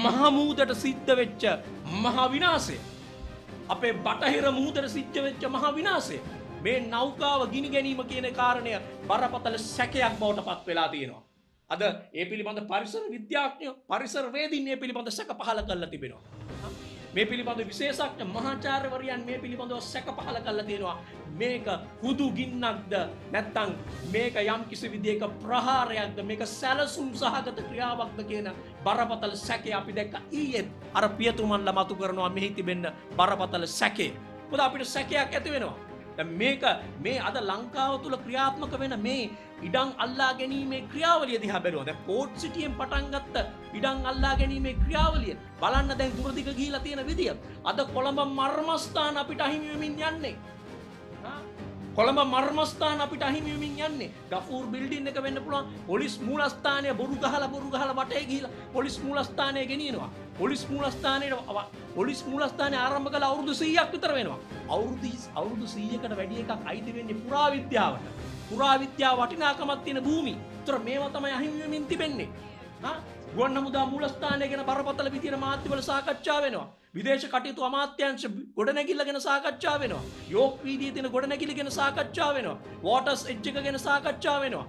මහමූදට සිද්ධ වෙච්ච මහා විනාසය. අපේ බටහිර මූදට සිද්ධ වෙච්ච මහා විනාසය. මේ නෞකාව ගිනි ගැනීම කියන කාරණය බරපතල සැකයක් බවට පත් වෙලා තියෙනවා. අද ඒ පිළිබඳ පරිසර විද්‍යාඥයෝ පරිසර වේදින් ඒ පිළිබඳ සැක පහල කරලා තිබෙනවා. මේ පිළිබඳ විශේෂඥ මහාචාර්යවරයන් මේ පිළිබඳව සැක පහල කරලා තියෙනවා. මේක හුදු ගින්නක්ද නැත්තම් මේක යම් කිසි විදියක ප්‍රහාරයක්ද මේක සැලසුම් සහගත ක්‍රියාවක්ද කියන බරපතල සැකේ අපි දැක්ක ඊයේත් අර පියතුමන්ලා මතු කරනවා මෙහි තිබෙන්න බරපතල සැකේ. මොකද අපිට සැකයක් ඇති වෙනවා. දැන් මේක මේ අද ලංකාව තුල ක්‍රියාත්මක වෙන මේ ඉඩම් අල්ලා ගැනීමේ ක්‍රියාවලිය දිහා බැලුවා. දැන් පෝට් සිටියෙන් පටන් ගත්ත ඉඩම් අල්ලා ගැනීමේ ක්‍රියාවලිය බලන්න දැන් දුරදිග ගිහිලා තියෙන විදිය. අද කොළඹ මර්මස්ථාන අපිට අහිමි වෙමින් යන්නේ. කොළඹ මර්මස්ථාන අපිට අහිමි වෙමින් යන්නේ. ගෆූර් බිල්ඩින් එක වෙන්න පුළුවන්. පොලිස් මූලස්ථානය බොරු ගහලා බොරු ගහලා වටේ ගිහිලා පොලිස් මූලස්ථානය ගෙනියනවා. පොලිස් මූලස්ථානයේ පොලිස් මූලස්ථානය ආරම්භ කළ අවුරුදු 100ක් විතර වෙනවා. අවුරුදු අවුරුදු 100කට වැඩි එකක් අයිති වෙන්නේ පුරාවිද්‍යාවට. පුරාවිද්‍යාව වටිනාකමක් තියෙන භූමි. ඒතර මේවා තමයි අහිමි වෙමින් තිබෙන්නේ. හා ගුවන් හමුදා මූලස්ථානය ගැන බරපතල විදියට මාධ්‍යවල සාකච්ඡා වෙනවා. විදේශ කටයුතු අමාත්‍යංශ ගොඩනැගිල්ල ගැන සාකච්ඡා වෙනවා. යෝක් වීදියේ තියෙන ගොඩනැගිලි ගැන සාකච්ඡා වෙනවා. වෝටර්ස් එජ් එක ගැන සාකච්ඡා වෙනවා.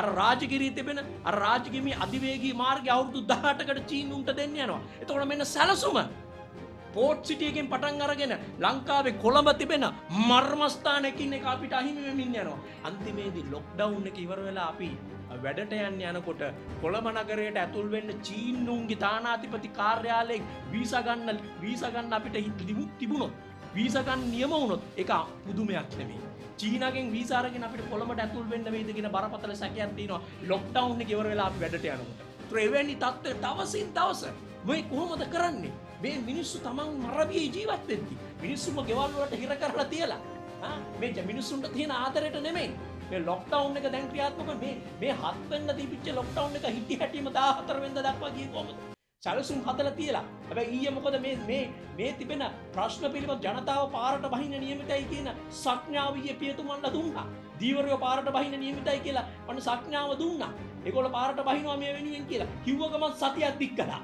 අර රාජගිරියේ තිබෙන අර රාජගිමි අධිවේගී මාර්ගය අවුරුදු 18කට චීනුන්ට දෙන්න යනවා. එතකොට මෙන්න සැලසුම පෝට් සිටියකින් පටන් අරගෙන ලංකාවේ කොළඹ තිබෙන මර්මස්ථානයකින් එක අපිට අහිමි වෙමින් යනවා. අන්තිමේදී ලොක්ඩවුන් එක ඉවර වෙලා අපි වැඩට යන්න යනකොට කොළඹ නගරයට ඇතුල් වෙන්න චීනුන්ගේ තානාධිපති කාර්යාලයෙන් වීසා ගන්න වීසා ගන්න අපිට ලිමුත් තිබුණොත් වීසා ගන්න නියම වුණොත් ඒක පුදුමයක් නෙමෙයි. චීනගෙන් වීසා අරගෙන අපිට කොළඹට ඇතුල් වෙන්න වෙයිද කියන බරපතල සැකයක් තියෙනවා. ලොක්ඩවුන් එක ඉවර වෙලා අපි වැඩට යනකොට. ඒතර එවැනි තත්ත්ව දවසින් දවස මේ කොහොමද කරන්නේ? මේ මිනිස්සු තමන් මරබියේ ජීවත් වෙද්දි මිනිස්සුම ගෙවල් වලට හිර කරලා තියලා මේ මිනිස්සුන්ට තියෙන ආදරයට නෙමෙයි මේ ලොක්ඩවුන් එක දැන් ක්‍රියාත්මක මේ මේ හත් වෙනිදා දීපිච්ච ලොක්ඩවුන් එක හිටි හැටිම 14 වෙනිදා දක්වා ගියේ කොහොමද? සැලසුම් හදලා තියලා. හැබැයි ඊයේ මොකද මේ මේ මේ තිබෙන ප්‍රශ්න පිළිබඳ ජනතාව පාරට බහින්න නියමිතයි කියන සංඥාව ඊයේ පියතුමන්ලා දුන්නා. දීවරයෝ පාරට බහින්න නියමිතයි කියලා ඔන්න සංඥාව දුන්නා. ඒගොල්ලෝ පාරට බහිනවා මේ වෙනුවෙන් කියලා. කිව්ව ගමන් සතියක් දික් කළා.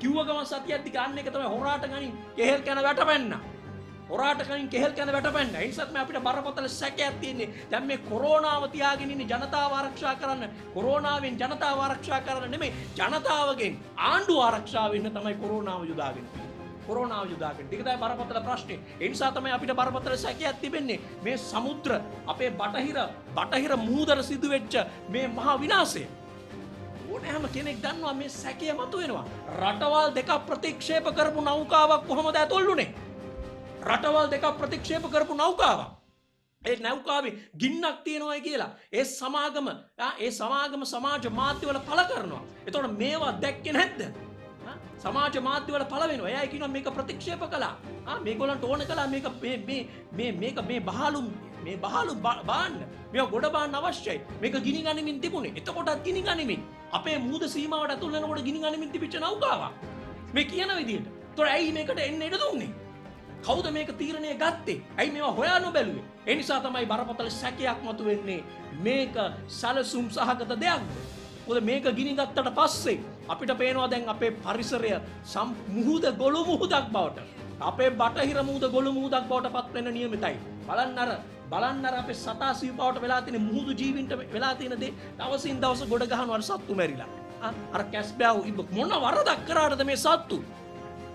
කිව්ව ගමන් සතියක් දික් අන්න එක තමයි හොරාට ගනින් කෙහෙල් කන වැටපැන්නා. හොරාට කලින් කෙහෙල් කන වැටපැන්න. ඒ නිසා තමයි අපිට බරපතල සැකයක් තියෙන්නේ. දැන් මේ කොරෝනාව තියාගෙන ඉන්නේ ජනතාව ආරක්ෂා කරන්න. කොරෝනාවෙන් ජනතාව ආරක්ෂා කරන්න නෙමෙයි ජනතාවගෙන් ආණ්ඩුව ආරක්ෂා වෙන්න තමයි කොරෝනාව යොදාගෙන කොරෝනාව යොදාගෙන. ඒක තමයි බරපතල ප්‍රශ්නේ. ඒ නිසා තමයි අපිට බරපතල සැකයක් තිබෙන්නේ. මේ සමුද්‍ර අපේ බටහිර බටහිර මූදර සිදුවෙච්ච මේ මහා විනාශය. ඕනෑම කෙනෙක් දන්නවා මේ සැකය මතුවෙනවා. රටවල් දෙකක් ප්‍රතික්ෂේප කරපු නෞකාවක් කොහොමද ඇතුල්ුනේ? රටවල් දෙක ප්‍රතික්ෂේප කරපු නෞකාවක්. ඒ නැව්කාවේ ගින්නක් තියෙනවයි කියලා. ඒ සමාගම ඒ සමාගම සමාජ මාධ්‍යවල පළ කරනවා. එතකොට මේවා දැක්කේ නැද්ද? සමාජ මාධ්‍යවල පළ වෙනවා. එයා කියනවා මේක ප්‍රතික්ෂේප කළා. ආ මේගොල්ලන්ට ඕන කළා මේක මේ මේ මේ මේක මේ බහලු මේ බහලු බාන්න. මේක ගොඩ බාන්න අවශ්‍යයි. මේක ගිනි ගනිමින් තිබුණේ. එතකොටත් ගිනි ගනිමින් අපේ මූද සීමාවට ඇතුල් වෙනකොට ගිනි ගනිමින් තිබිච්ච නෞකාවක්. මේ කියන විදිහට. ඒතොර ඇයි මේකට එන්න ඉඩ දුන්නේ? කවුද මේක තීරණය ගත්තේ? ඇයි මේවා හොයා නොබැලුවේ? ඒ නිසා තමයි බරපතල සැකයක් මතුවෙන්නේ මේක සැලසුම් සහගත දෙයක්ද මොකද මේක ගිනි ගත්තට පස්සේ අපිට පේනවා දැන් අපේ පරිසරය සම් මුහුද ගොළු මුහුදක් බවට අපේ බටහිර මුහුද ගොළු මුහුදක් බවට පත් වෙන්න නියමිතයි. බලන්න අර බලන්න අර අපේ සතා සිව්පාවට වෙලා තියෙන මුහුදු ජීවින්ට වෙලා තියෙන දේ දවසින් දවස ගොඩ ගහනවා සත්තු මැරිලා. අර කැස්බෑව් මොන වරදක් කරාටද මේ සත්තු?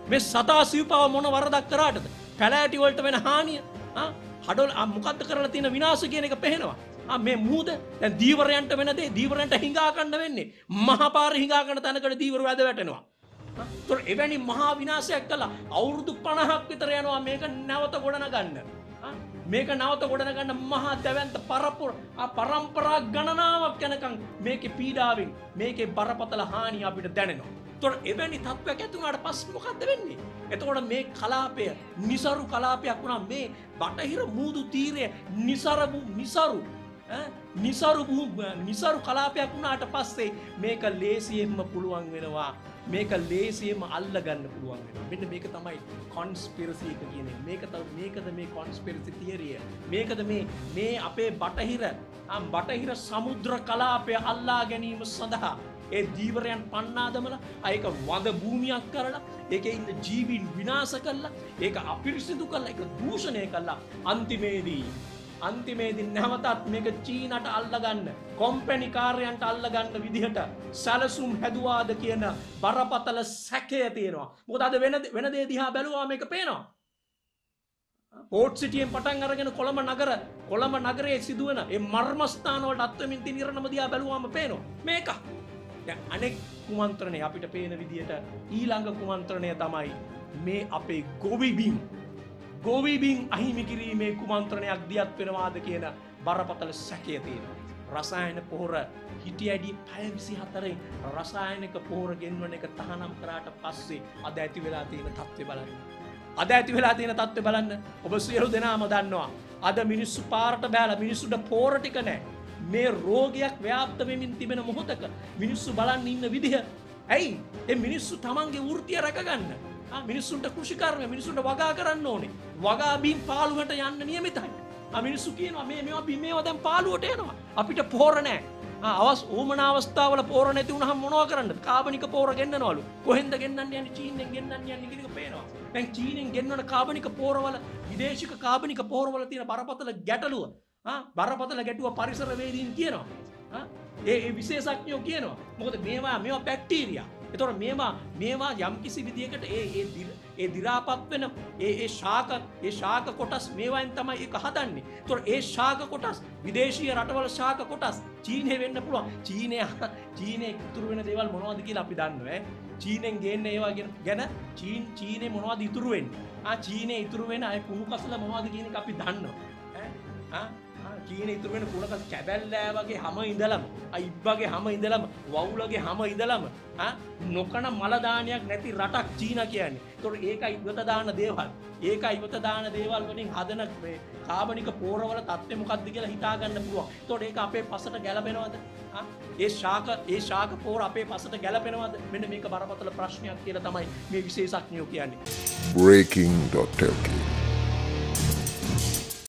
මේ සතා සිව්පාව මොන වරදක් කරාටද? පැලෑටි වලට වෙන හානිය. හඩොල් මොකක්ද කරලා තියෙන විනාශ කියන එක පේනවා මේ මූද දැන් දීවරයන්ට වෙන දේ දීවරයන්ට හිඟා ගන්න වෙන්නේ. මහා පාර හිඟා ගන්න තැනකට දීවර වැද වැටෙනවා. ඒතොර එවැනි මහා විනාශයක් කළා. අවුරුදු 50ක් විතර යනවා මේක නැවත ගොඩනගන්න. මේක නවත ගොඩනගන්න මහා දැවන්ත පරපුර. පරම්පරා ගණනාවක් යනකම් මේකේ පීඩාවෙන් මේකේ බරපතල හානිය අපිට දැනෙනවා. තොට එවැනි තත්ත්වයක් ඇතුනාට පස් මොකක්ද වෙන්නේ. එතකොට මේ කලාපය නිසරු කලාපයක් වුණා. මේ බටහිර මූදු තීරය නිසරබු නිසරු. නිසරු නිසරු කලාපයක් වුණාට පස්සේ මේක ලේසියෙන්ම පුළුවන් වෙනවා. මේක ලේසියෙන්ම අල්ලගන්න පුළුවන් වෙනවා. මෙන්න මේක තමයි කොන්ස්පිරසි එක කියන්නේ. මේක තමයි මේකද මේ කොන්ස්පිරසි තියරිය මේකද මේ මේ අපේ බටහිර බටහිර සමුද්‍ර කලාපය අල්ලා ගැනීම සඳහා ඒ දීවරයන් පන්නාදමල අයක වද භූමියක් කරලා ඒක ඉන්න ජීවින් විනාස කරලා ඒක අපිරිසිදු කරලා එක දූෂණය කල්ලා අන්තිමේදී අන්තිමේදි නැවතත් මේක චීනට අල්ලගන්න කොම්පැනි කාර්යන්ට අල්ලගන්න විදිහට සැලසුම් හැදවාද කියන බරපතල සැකය තියෙනවා. මොකද අද වෙන වෙන දේ දිහා බැලුවා මේක පේනවා. පෝට් සිටියෙන් පටන් අරගෙන කොළඹ නගර කොළඹ නගරයේ සිදුවන ඒ මර්මස්ථානවලට අත්වමින් තිනිරණම දිහා බැලුවාම පේනවා. මේක. දැන් අනෙක් කුමන්ත්‍රණය අපිට පේන විදිහට ඊළඟ කුමන්ත්‍රණය තමයි මේ අපේ ගොවිබිම් ගොවිබින් අහිමි කිරීමේ කුමන්ත්‍රණයක් දියත් වෙනවාද කියන බරපතල සැකය තියෙනවා. රසායන පොහොර හිටිය ඇඩි පැය විසි හතරෙන් රසායනක පොහොර ගෙන්වන එක තහනම් කරාට පස්සේ අද ඇති වෙලා තියෙන තත්ත්ව බලන්න. අද ඇති වෙලා තියෙන තත්ත්ව බලන්න ඔබ සියලු දෙනාම දන්නවා. අද මිනිස්සු පාරට බෑල මිනිස්සුට පෝරටික නෑ. මේ රෝගයක් ව්‍යාප්ත වෙමින් තිබෙන මොහොතක මිනිස්සු බලන්න ඉන්න විදිහ. ඇයි එ මිනිස්සු තමන්ගේ වෘතිය රැකගන්න. මිනිස්සුන්ට කෘෂිකර්ම මිනිසුන්ට වගා කරන්න ඕනේ. වගාබීම් පාලුවට යන්න නියමිතයි. මිනිස්සු කියනවා මේ මෙවා බිමේව දැන් පාලුවට එනවා. අපිට පෝර නෑ අවස් ඕමන අවස්ථාවල පෝර නැති වුණහම මොනවා කරන්න කාබනික පෝර ගෙන්නනවලු. කොහෙන්ද ගෙන්නන්න යන්නේ? චීනෙන් ගෙන්නන්න යන්නේ කියන එක පේනවා. දැන් චීනෙන් ගෙන්වන කාබනික පෝරවල විදේශික කාබනික පෝරවල තියෙන බරපතල ගැටලුව බරපතල ගැටුව පරිසර වේදීන් කියනවා ඒ විශේෂඥයෝ කියනවා මොකද මේවා මේවා බැක්ටීරියා. එතොට මේවා මේවා යම්කිසි විදිකට ඒ ඒ දිරාපත් වෙන ඒ ශාක ඒ ශාක කොටස් මේවයින් තමයි එක හදන්නේ. තොර ඒ ශාක කොටස් විදේශීය රටවල ශාක කොටස් චීනය වෙන්න පුළුවන්. චීනය චීනය ඉතුරු වෙන දේවල් මොනවද කියලා අපි දන්නවා චීනෙන් ගේන්න ඒවා ගැන චීන් චීනය මොනවද ඉතුරුවෙන් චීනය ඉතුරු වෙන අය කුණු කසල මොවාද කියන අපි දන්නවා. චීන ඉතුර වෙන කුණක කැබැල්ලෑ වගේ හම ඉඳලම අයිබ්බගේ හම ඉඳලම වවුලගේ හම ඉඳලම නොකන මලදානයක් නැති රටක් චීන කියන්නේ. තොට ඒක ඉවත දාන දේවල්. ඒක ඉවත දාන දේවල් වලින් හදන කාබනික පෝරවල තත්ත්ව මොකක්ද කියලා හිතාගන්න පුළුවන්. තොට ඒක අපේ පසට ගැලපෙනවද? ඒ ශාක ඒ ශාක පෝර අපේ පසට ගැලපෙනවද? මෙන්න මේක බරපතල ප්‍රශ්නයක් කියලා තමයි මේ විශේෂඥයෝ කියන්නේ. Breaking.lk